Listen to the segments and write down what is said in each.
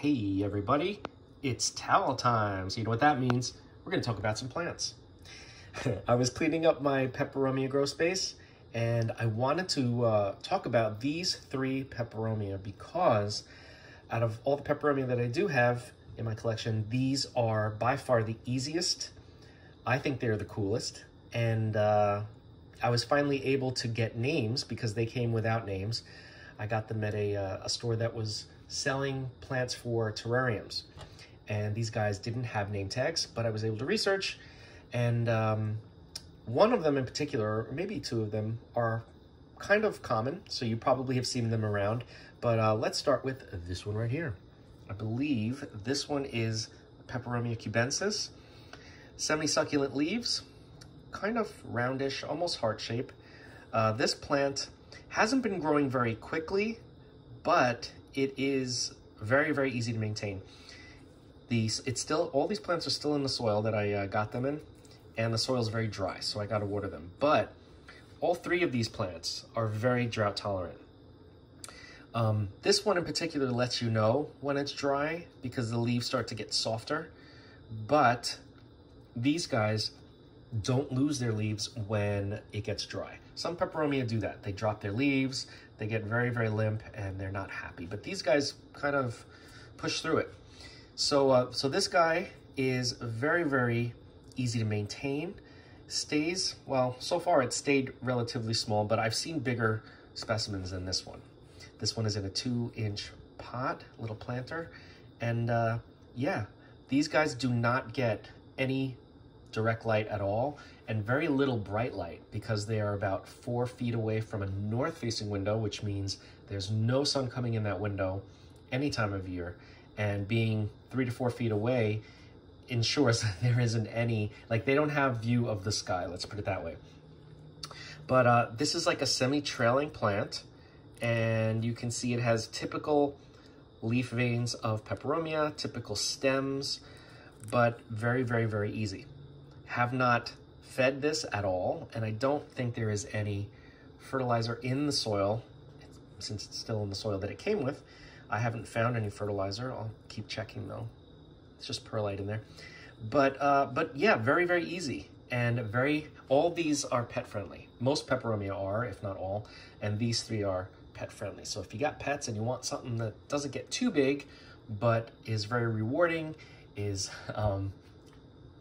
Hey everybody, it's towel time. So you know what that means? We're gonna talk about some plants. I was cleaning up my peperomia grow space and I wanted to uh, talk about these three peperomia because out of all the peperomia that I do have in my collection, these are by far the easiest. I think they're the coolest. And uh, I was finally able to get names because they came without names. I got them at a, uh, a store that was selling plants for terrariums. And these guys didn't have name tags, but I was able to research. And um, one of them in particular, maybe two of them, are kind of common. So you probably have seen them around. But uh, let's start with this one right here. I believe this one is Peperomia cubensis. Semi-succulent leaves, kind of roundish, almost heart shape. Uh, this plant hasn't been growing very quickly, but it is very, very easy to maintain. These, it's still, all these plants are still in the soil that I uh, got them in, and the soil is very dry, so I gotta water them. But all three of these plants are very drought tolerant. Um, this one in particular lets you know when it's dry because the leaves start to get softer, but these guys don't lose their leaves when it gets dry. Some peperomia do that. They drop their leaves, they get very, very limp, and they're not happy. But these guys kind of push through it. So, uh, so this guy is very, very easy to maintain. Stays, well, so far it stayed relatively small, but I've seen bigger specimens than this one. This one is in a two inch pot, little planter. And uh, yeah, these guys do not get any direct light at all and very little bright light because they are about four feet away from a north facing window, which means there's no sun coming in that window any time of year. And being three to four feet away ensures that there isn't any, like they don't have view of the sky, let's put it that way. But uh, this is like a semi-trailing plant and you can see it has typical leaf veins of peperomia, typical stems, but very, very, very easy. Have not fed this at all, and I don't think there is any fertilizer in the soil, since it's still in the soil that it came with. I haven't found any fertilizer. I'll keep checking though. It's just perlite in there. But, uh, but yeah, very, very easy. And very, all these are pet friendly. Most peperomia are, if not all, and these three are pet friendly. So if you got pets and you want something that doesn't get too big, but is very rewarding, is um,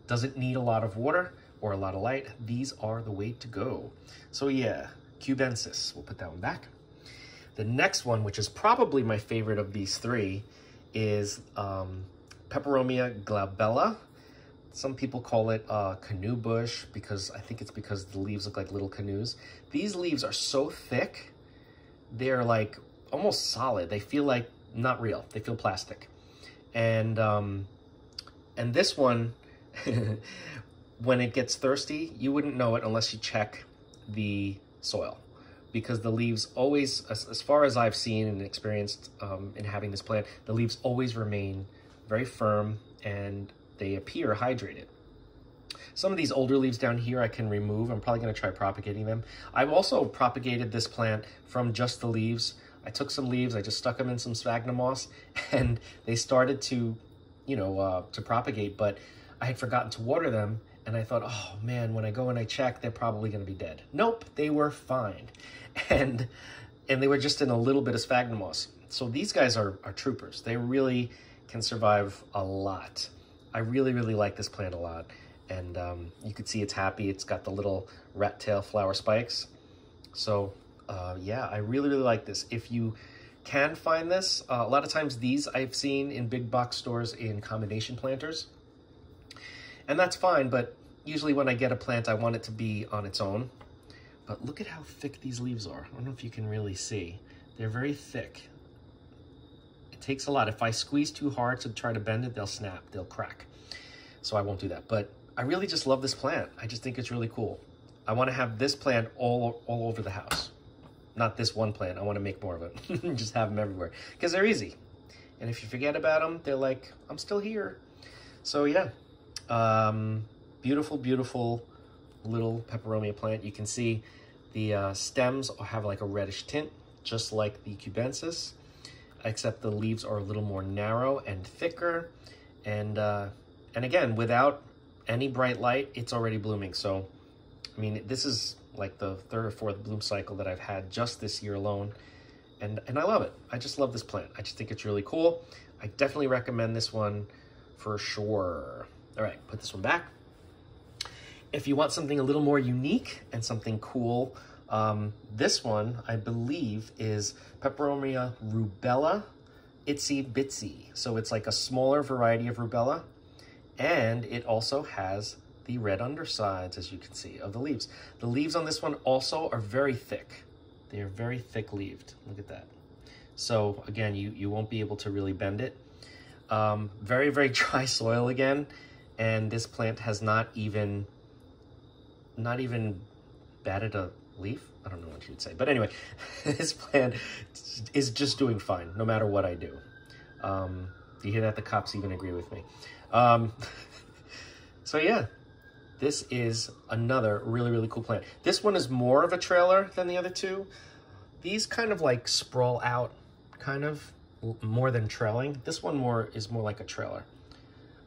doesn't need a lot of water or a lot of light, these are the way to go. So yeah, cubensis, we'll put that one back. The next one, which is probably my favorite of these three, is um, Peperomia glabella. Some people call it uh, canoe bush because I think it's because the leaves look like little canoes. These leaves are so thick they're like almost solid. They feel like not real. They feel plastic. And um, and this one, when it gets thirsty, you wouldn't know it unless you check the soil because the leaves always, as, as far as I've seen and experienced um, in having this plant, the leaves always remain very firm and they appear hydrated. Some of these older leaves down here I can remove. I'm probably going to try propagating them. I've also propagated this plant from just the leaves. I took some leaves, I just stuck them in some sphagnum moss, and they started to, you know, uh, to propagate, but I had forgotten to water them, and I thought, oh man, when I go and I check, they're probably going to be dead. Nope, they were fine. And and they were just in a little bit of sphagnum moss. So these guys are, are troopers. They really can survive a lot. I really, really like this plant a lot and um, you can see it's happy. It's got the little rat tail flower spikes. So uh, yeah, I really, really like this. If you can find this, uh, a lot of times these I've seen in big box stores in combination planters. And that's fine, but usually when I get a plant, I want it to be on its own. But look at how thick these leaves are. I don't know if you can really see. They're very thick. It takes a lot. If I squeeze too hard to try to bend it, they'll snap, they'll crack. So I won't do that. But I really just love this plant. I just think it's really cool. I want to have this plant all, all over the house. Not this one plant. I want to make more of it. just have them everywhere. Because they're easy. And if you forget about them, they're like, I'm still here. So yeah, um, beautiful, beautiful little peperomia plant. You can see the uh, stems have like a reddish tint, just like the cubensis. except the leaves are a little more narrow and thicker. And, uh, and again, without any bright light, it's already blooming. So, I mean, this is like the third or fourth bloom cycle that I've had just this year alone. And, and I love it. I just love this plant. I just think it's really cool. I definitely recommend this one for sure. All right, put this one back. If you want something a little more unique and something cool, um, this one, I believe, is Peperomia rubella itsy bitsy. So it's like a smaller variety of rubella, and it also has the red undersides, as you can see, of the leaves. The leaves on this one also are very thick. They are very thick leaved. Look at that. So again, you, you won't be able to really bend it. Um, very, very dry soil again. And this plant has not even, not even batted a leaf. I don't know what you'd say. But anyway, this plant is just doing fine, no matter what I do. Um, you hear that? The cops even agree with me. Um, so yeah, this is another really, really cool plant. This one is more of a trailer than the other two. These kind of like sprawl out, kind of more than trailing. This one more is more like a trailer.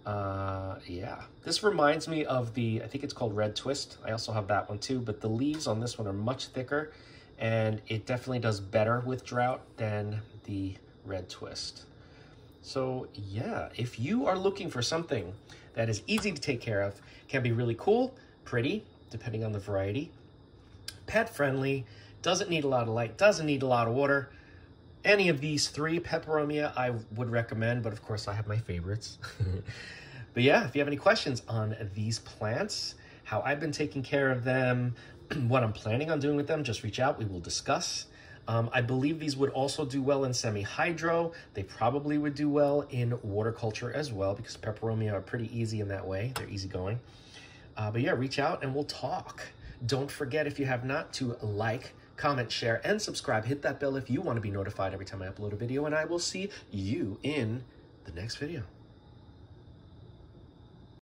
Uh, yeah, this reminds me of the, I think it's called Red Twist. I also have that one too, but the leaves on this one are much thicker and it definitely does better with drought than the Red Twist. So yeah, if you are looking for something that is easy to take care of, can be really cool, pretty, depending on the variety, pet friendly, doesn't need a lot of light, doesn't need a lot of water, any of these three peperomia I would recommend, but of course I have my favorites. but yeah, if you have any questions on these plants, how I've been taking care of them, what I'm planning on doing with them, just reach out. We will discuss. Um, I believe these would also do well in semi-hydro. They probably would do well in water culture as well because peperomia are pretty easy in that way. They're easygoing. Uh, but yeah, reach out and we'll talk. Don't forget, if you have not, to like, comment, share, and subscribe. Hit that bell if you want to be notified every time I upload a video, and I will see you in the next video.